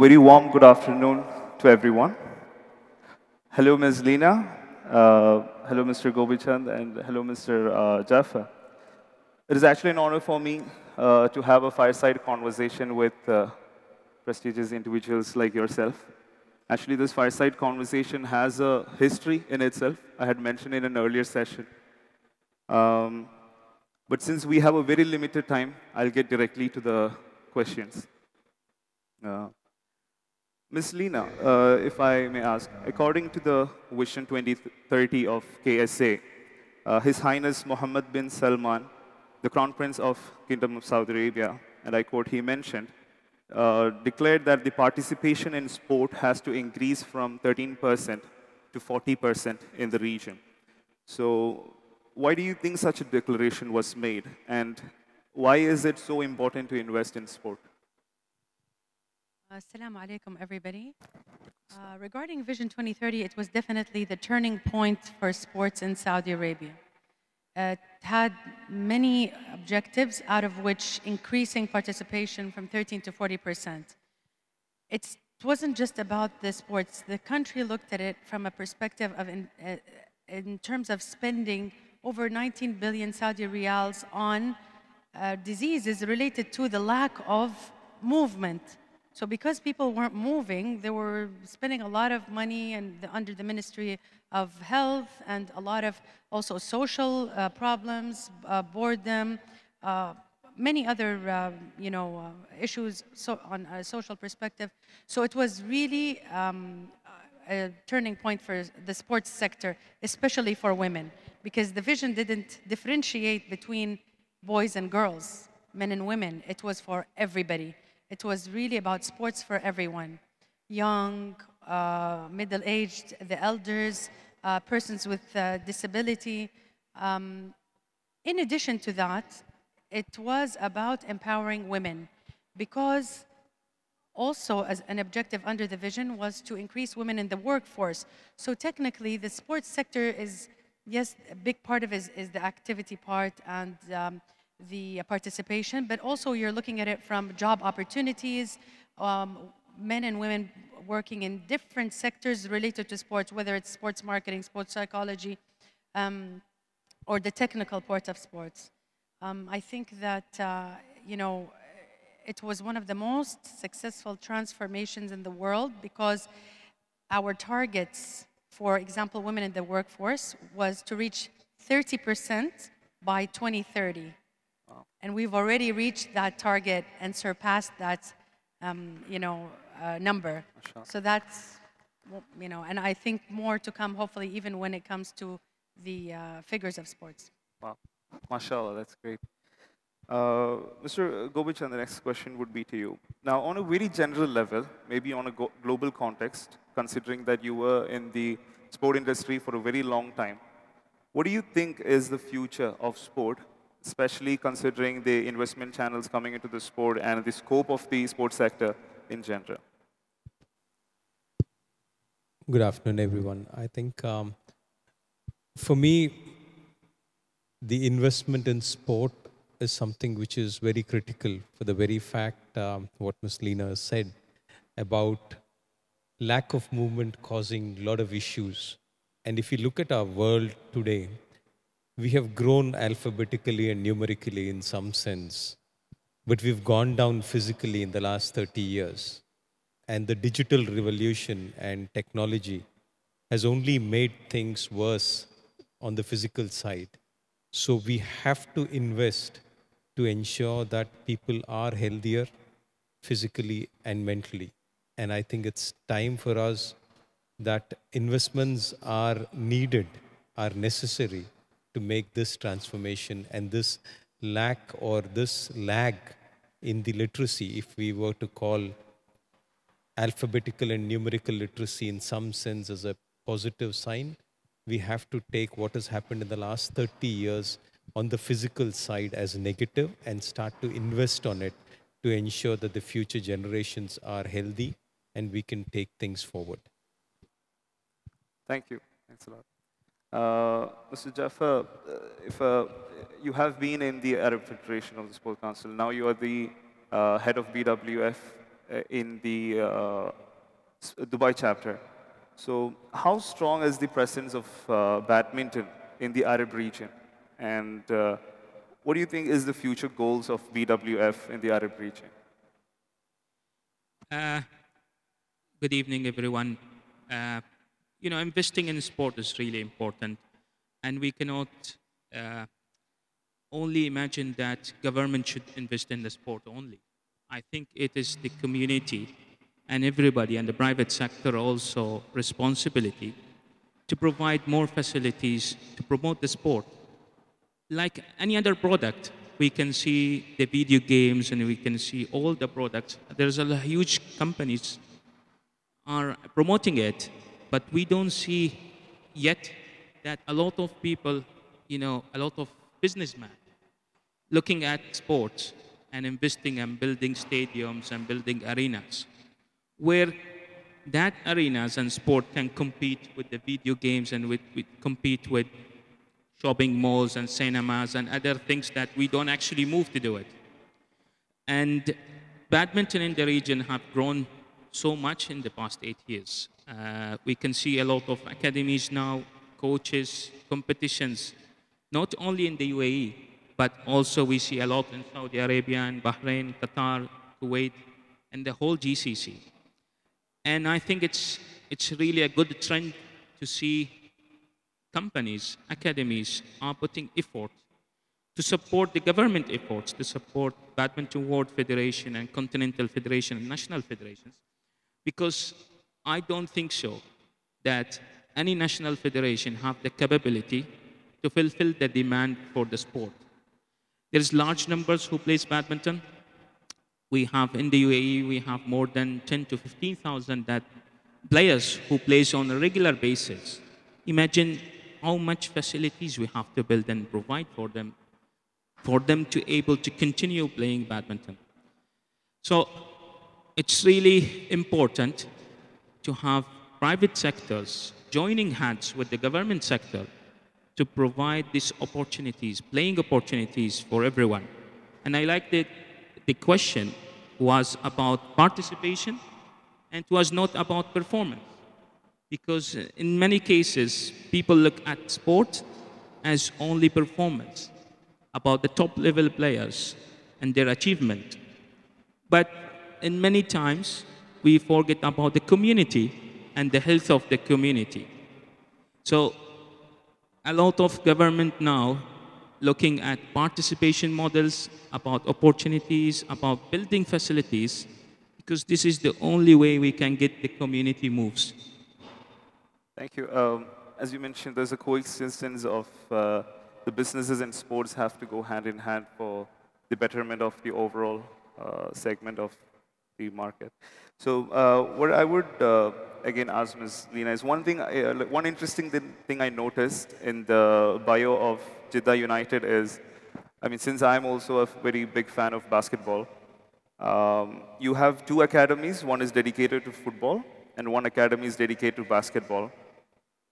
very warm good afternoon to everyone. Hello, Ms. Lina. Uh, hello, Mr. Gopichand, and hello, Mr. Uh, Jaffa. It is actually an honor for me uh, to have a fireside conversation with uh, prestigious individuals like yourself. Actually, this fireside conversation has a history in itself. I had mentioned in an earlier session. Um, but since we have a very limited time, I'll get directly to the questions. Uh, Ms. Lina, uh, if I may ask, according to the Vision 2030 of KSA, uh, His Highness Mohammed bin Salman, the Crown Prince of Kingdom of Saudi Arabia, and I quote, he mentioned, uh, declared that the participation in sport has to increase from 13% to 40% in the region. So why do you think such a declaration was made? And why is it so important to invest in sport? Assalamu alaikum, everybody. Uh, regarding Vision 2030, it was definitely the turning point for sports in Saudi Arabia. It had many objectives, out of which increasing participation from 13 to 40 percent. It wasn't just about the sports. The country looked at it from a perspective of, in, uh, in terms of spending over 19 billion Saudi riyals on uh, diseases related to the lack of movement so because people weren't moving, they were spending a lot of money and the, under the Ministry of Health and a lot of also social uh, problems, uh, boredom, uh, many other uh, you know uh, issues so on a social perspective. So it was really um, a turning point for the sports sector, especially for women, because the vision didn't differentiate between boys and girls, men and women. It was for everybody. It was really about sports for everyone young, uh, middle aged, the elders, uh, persons with uh, disability. Um, in addition to that, it was about empowering women because also as an objective under the vision was to increase women in the workforce. So technically the sports sector is, yes, a big part of it is, is the activity part and um, the participation, but also you're looking at it from job opportunities, um, men and women working in different sectors related to sports, whether it's sports marketing, sports psychology, um, or the technical part of sports. Um, I think that, uh, you know, it was one of the most successful transformations in the world because our targets, for example, women in the workforce, was to reach 30% by 2030. And we've already reached that target and surpassed that, um, you know, uh, number. So that's, you know, and I think more to come, hopefully, even when it comes to the uh, figures of sports. Wow, mashallah, that's great. Uh, Mr. Gopichand the next question would be to you. Now, on a very general level, maybe on a global context, considering that you were in the sport industry for a very long time, what do you think is the future of sport especially considering the investment channels coming into the sport and the scope of the sports sector in general? Good afternoon, everyone. I think um, for me, the investment in sport is something which is very critical for the very fact um, what Ms. Lina said about lack of movement causing a lot of issues. And if you look at our world today, we have grown alphabetically and numerically in some sense, but we've gone down physically in the last 30 years. And the digital revolution and technology has only made things worse on the physical side. So we have to invest to ensure that people are healthier physically and mentally. And I think it's time for us that investments are needed, are necessary to make this transformation and this lack or this lag in the literacy, if we were to call alphabetical and numerical literacy in some sense as a positive sign, we have to take what has happened in the last 30 years on the physical side as negative and start to invest on it to ensure that the future generations are healthy and we can take things forward. Thank you. Thanks a lot. Uh, Mr. Jaffa, uh, if uh, you have been in the Arab Federation of the Sport Council, now you are the head of BWF in the Dubai chapter. So how strong is the presence of uh, badminton in the Arab region? And uh, what do you think is the future goals of BWF in the Arab region? Uh, good evening, everyone. You know, investing in sport is really important, and we cannot uh, only imagine that government should invest in the sport only. I think it is the community and everybody and the private sector also responsibility to provide more facilities to promote the sport. Like any other product, we can see the video games and we can see all the products. There's a huge companies are promoting it, but we don't see yet that a lot of people, you know, a lot of businessmen looking at sports and investing and building stadiums and building arenas where that arenas and sport can compete with the video games and with, with compete with shopping malls and cinemas and other things that we don't actually move to do it. And badminton in the region have grown so much in the past eight years. Uh, we can see a lot of academies now, coaches, competitions, not only in the UAE, but also we see a lot in Saudi Arabia and Bahrain, Qatar, Kuwait, and the whole GCC. And I think it's, it's really a good trend to see companies, academies are putting effort to support the government efforts, to support Badminton World Federation and Continental Federation and national federations. Because I don't think so that any national federation have the capability to fulfill the demand for the sport. There's large numbers who plays badminton, we have in the UAE, we have more than 10 to 15,000 that players who plays on a regular basis. Imagine how much facilities we have to build and provide for them, for them to able to continue playing badminton. So it's really important to have private sectors joining hands with the government sector to provide these opportunities, playing opportunities for everyone. And I like that the question was about participation and it was not about performance. Because in many cases, people look at sport as only performance, about the top level players and their achievement. But in many times, we forget about the community and the health of the community. So a lot of government now looking at participation models, about opportunities, about building facilities, because this is the only way we can get the community moves. Thank you. Um, as you mentioned, there's a coexistence of uh, the businesses and sports have to go hand in hand for the betterment of the overall uh, segment of the market. So uh, what I would uh, again ask Ms. Lina is one thing, uh, one interesting thing I noticed in the bio of Jeddah United is, I mean, since I'm also a very big fan of basketball, um, you have two academies. One is dedicated to football, and one academy is dedicated to basketball.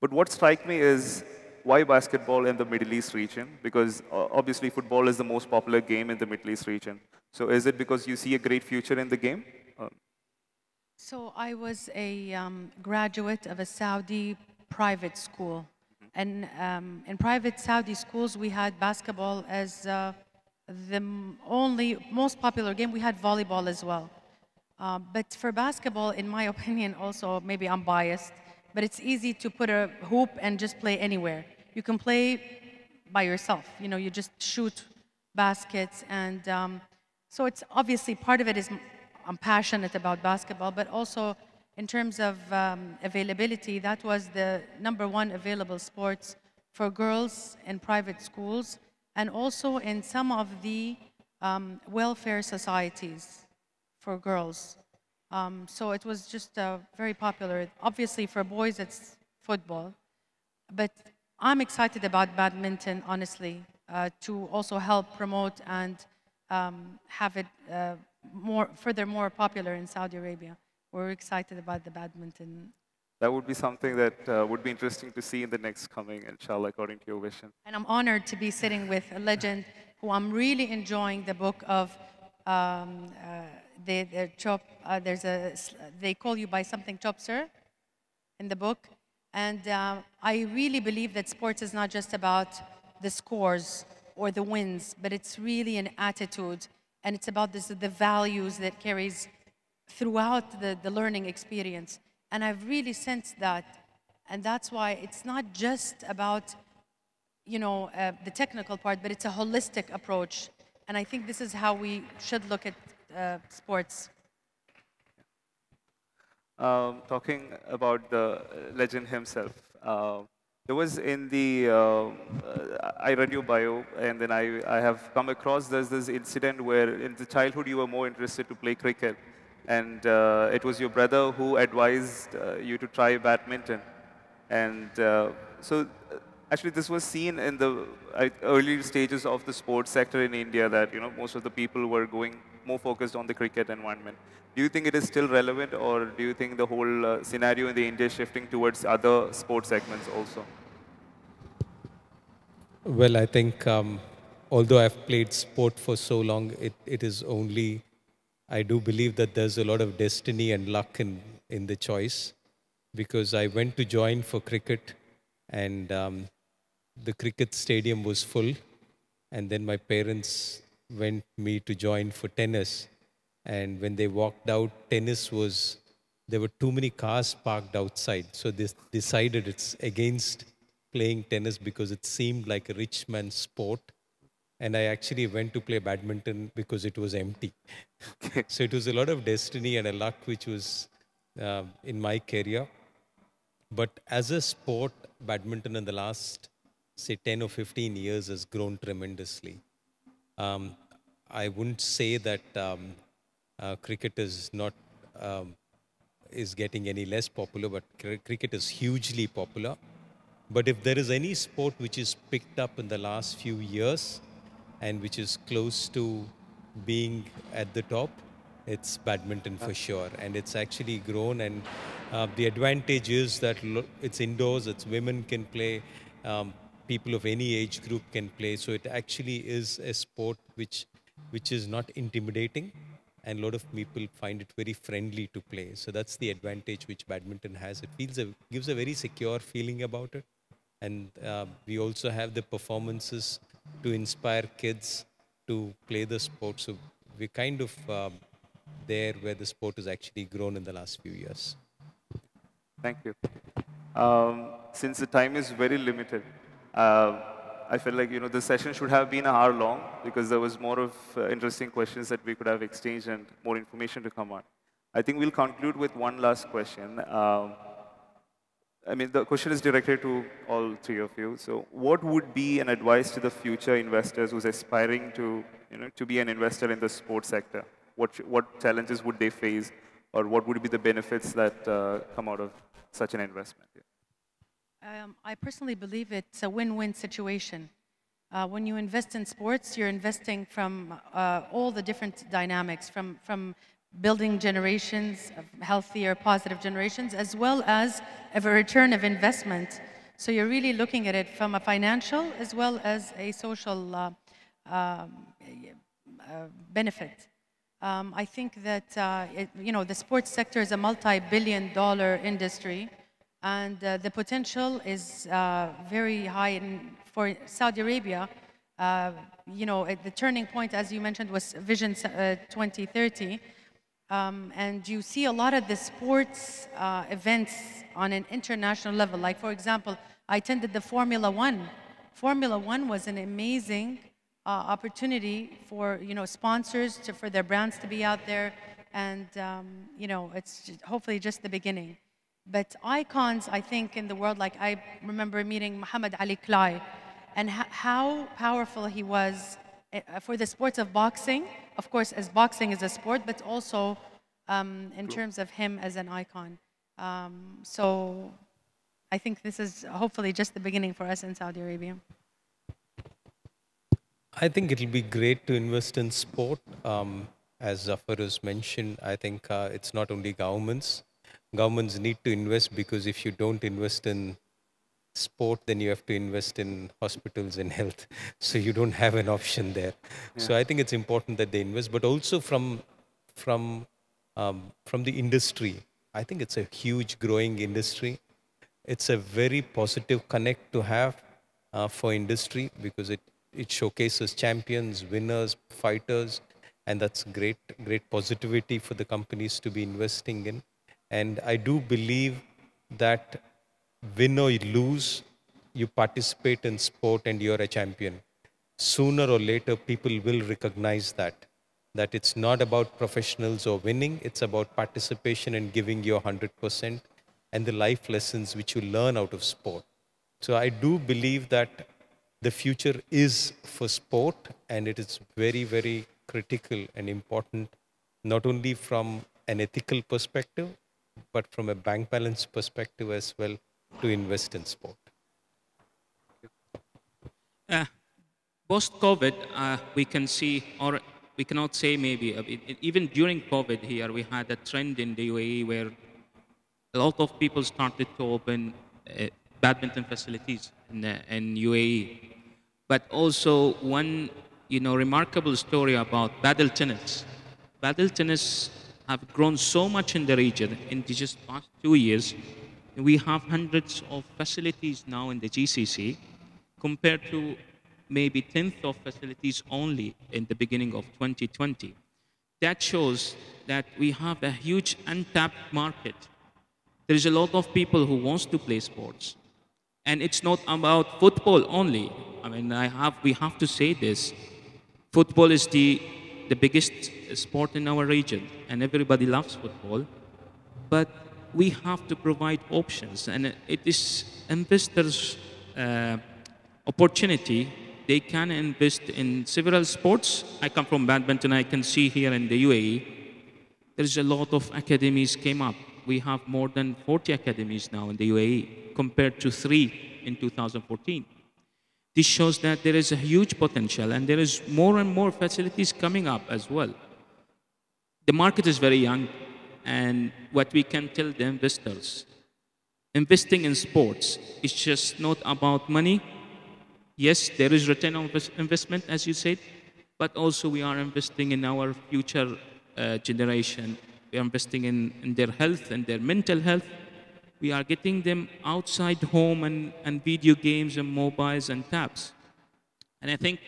But what strikes me is why basketball in the Middle East region? Because uh, obviously football is the most popular game in the Middle East region. So is it because you see a great future in the game? So I was a um, graduate of a Saudi private school. And um, in private Saudi schools, we had basketball as uh, the only, most popular game. We had volleyball as well. Uh, but for basketball, in my opinion, also, maybe I'm biased, but it's easy to put a hoop and just play anywhere. You can play by yourself. You know, you just shoot baskets. And um, so it's obviously part of it is I'm passionate about basketball, but also in terms of um, availability, that was the number one available sports for girls in private schools and also in some of the um, welfare societies for girls. Um, so it was just uh, very popular. Obviously, for boys, it's football. But I'm excited about badminton, honestly, uh, to also help promote and um, have it uh, more, further more popular in Saudi Arabia. We're excited about the badminton. That would be something that uh, would be interesting to see in the next coming, inshallah, according to your vision. And I'm honored to be sitting with a legend who I'm really enjoying the book of um, uh, they, chop, uh, there's a, they call you by something chop sir in the book. And uh, I really believe that sports is not just about the scores or the wins, but it's really an attitude. And it's about this, the values that carries throughout the, the learning experience. And I've really sensed that. And that's why it's not just about you know, uh, the technical part, but it's a holistic approach. And I think this is how we should look at uh, sports. Um, talking about the legend himself, uh, there was in the, uh, I read your bio, and then I, I have come across there's this incident where in the childhood you were more interested to play cricket, and uh, it was your brother who advised uh, you to try badminton. And uh, so, uh, actually, this was seen in the uh, early stages of the sports sector in India that you know most of the people were going more focused on the cricket environment. Do you think it is still relevant, or do you think the whole uh, scenario in the India is shifting towards other sports segments also? Well, I think um, although I've played sport for so long, it, it is only, I do believe that there's a lot of destiny and luck in, in the choice because I went to join for cricket and um, the cricket stadium was full. And then my parents went me to join for tennis. And when they walked out, tennis was, there were too many cars parked outside. So they decided it's against playing tennis because it seemed like a rich man's sport. And I actually went to play badminton because it was empty. so it was a lot of destiny and a luck which was uh, in my career. But as a sport, badminton in the last, say, 10 or 15 years has grown tremendously. Um, I wouldn't say that um, uh, cricket is not um, is getting any less popular, but cr- cricket is hugely popular. But if there is any sport which is picked up in the last few years and which is close to being at the top, it's badminton for sure. And it's actually grown. And uh, the advantage is that it's indoors, it's women can play, um, people of any age group can play. So it actually is a sport which, which is not intimidating. And a lot of people find it very friendly to play. So that's the advantage which badminton has. It feels a, gives a very secure feeling about it and uh, we also have the performances to inspire kids to play the sport. So we're kind of um, there where the sport has actually grown in the last few years. Thank you. Um, since the time is very limited, uh, I felt like you know the session should have been an hour long because there was more of uh, interesting questions that we could have exchanged and more information to come on. I think we'll conclude with one last question. Um, I mean, the question is directed to all three of you. So, what would be an advice to the future investors who's aspiring to, you know, to be an investor in the sports sector? What, what challenges would they face, or what would be the benefits that uh, come out of such an investment? Um, I personally believe it's a win-win situation. Uh, when you invest in sports, you're investing from uh, all the different dynamics, from, from building generations, of healthier, positive generations, as well as of a return of investment. So you're really looking at it from a financial as well as a social uh, um, uh, benefit. Um, I think that uh, it, you know the sports sector is a multi-billion dollar industry, and uh, the potential is uh, very high. In, for Saudi Arabia, uh, you know the turning point, as you mentioned, was Vision uh, 2030. Um, and you see a lot of the sports uh, events on an international level. Like, for example, I attended the Formula One. Formula One was an amazing uh, opportunity for you know sponsors to, for their brands to be out there, and um, you know it's just, hopefully just the beginning. But icons, I think, in the world, like I remember meeting Muhammad Ali Clay, and ho- how powerful he was uh, for the sports of boxing. Of course, as boxing is a sport, but also um, in terms of him as an icon. Um, so I think this is hopefully just the beginning for us in Saudi Arabia. I think it'll be great to invest in sport. Um, as Zafar has mentioned, I think uh, it's not only governments. Governments need to invest because if you don't invest in sport, then you have to invest in hospitals and health. So you don't have an option there. So I think it's important that they invest, but also from from um, from the industry. I think it's a huge growing industry. It's a very positive connect to have uh, for industry because it, it showcases champions, winners, fighters, and that's great, great positivity for the companies to be investing in. And I do believe that win or lose, you participate in sport and you're a champion. Sooner or later, people will recognize that that it's not about professionals or winning, it's about participation and giving your 100% and the life lessons which you learn out of sport. So I do believe that the future is for sport and it is very, very critical and important, not only from an ethical perspective, but from a bank balance perspective as well to invest in sport. Uh, Post-COVID, uh, we can see, or we cannot say maybe, uh, even during COVID here, we had a trend in the UAE where a lot of people started to open uh, badminton facilities in, uh, in UAE. But also one, you know, remarkable story about paddle tennis. Paddle tennis have grown so much in the region in the just past two years. We have hundreds of facilities now in the GCC compared to maybe tenth of facilities only in the beginning of 2020. That shows that we have a huge untapped market. There is a lot of people who wants to play sports. And it's not about football only. I mean, I have, we have to say this. Football is the, the biggest sport in our region, and everybody loves football. But we have to provide options, and it is investors' uh, opportunity. They can invest in several sports. I come from badminton. I can see here in the UAE, there's a lot of academies came up. We have more than 40 academies now in the UAE compared to three in 2014. This shows that there is a huge potential and there is more and more facilities coming up as well. The market is very young and what we can tell the investors, investing in sports is just not about money. Yes, there is return on investment, as you said, but also we are investing in our future uh, generation. We are investing in, in their health and their mental health. We are getting them outside home and, and video games and mobiles and tabs. And I think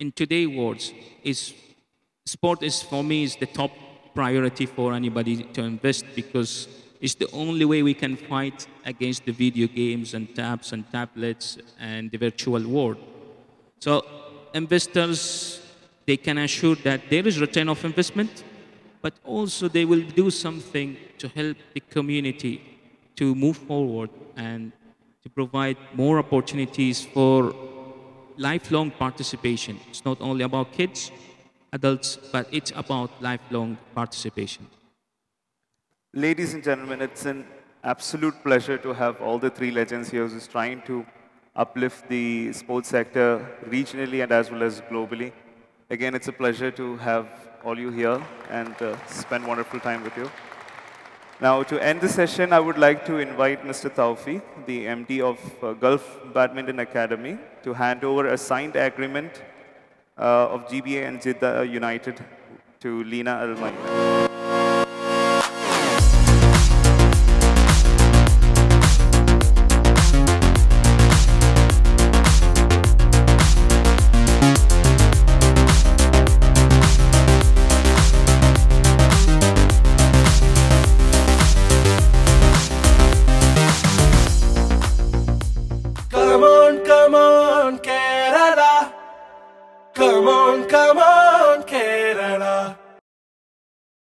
in today's words, is sport is for me is the top priority for anybody to invest because it's the only way we can fight against the video games and tabs and tablets and the virtual world. So investors, they can assure that there is return of investment, but also they will do something to help the community to move forward and to provide more opportunities for lifelong participation. It's not only about kids, adults, but it's about lifelong participation. Ladies and gentlemen, it's an absolute pleasure to have all the three legends here who's trying to uplift the sports sector regionally and as well as globally. Again, it's a pleasure to have all you here and uh, spend wonderful time with you. Now, to end the session, I would like to invite Mr. Taufi, the MD of uh, Gulf Badminton Academy, to hand over a signed agreement uh, of GBA and Jeddah United to Lina Al